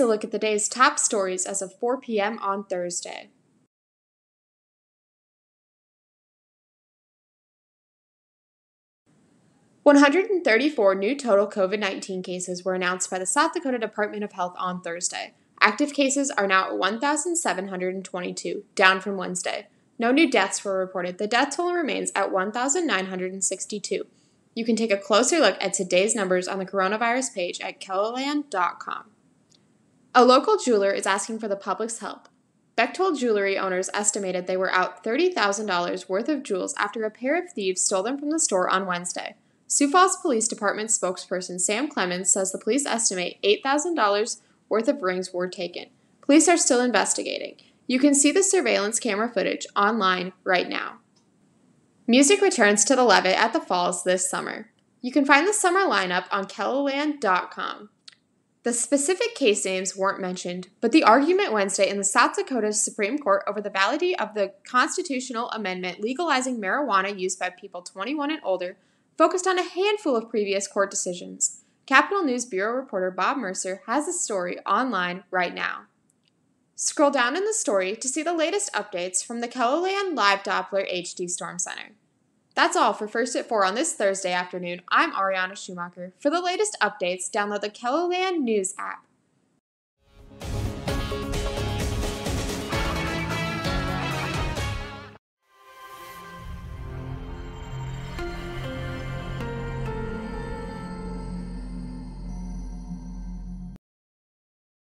a look at the day's top stories as of 4 p.m. on Thursday. One hundred and thirty-four new total COVID 19 cases were announced by the South Dakota Department of Health on Thursday. Active cases are now at 1,722, down from Wednesday. No new deaths were reported. The death toll remains at 1,962. You can take a closer look at today's numbers on the coronavirus page at KELOLAND.com. A local jeweler is asking for the public's help. Bechtold jewelry owners estimated they were out $30,000 worth of jewels after a pair of thieves stole them from the store on Wednesday. Sioux Falls Police Department spokesperson Sam Clemens says the police estimate $8,000 worth of rings were taken. Police are still investigating. You can see the surveillance camera footage online right now. Music returns to the Levitt at the Falls this summer. You can find the summer lineup on KELOLAND.com. The specific case names weren't mentioned, but the argument Wednesday in the South Dakota Supreme Court over the validity of the constitutional amendment legalizing marijuana use by people 21 and older focused on a handful of previous court decisions. Capital News Bureau reporter Bob Mercer has the story online right now. Scroll down in the story to see the latest updates from the KELOLAND Live Doppler HD Storm Center. That's all for First at 4 on this Thursday afternoon. I'm Ariana Schumacher. For the latest updates, download the KELOLAND News app.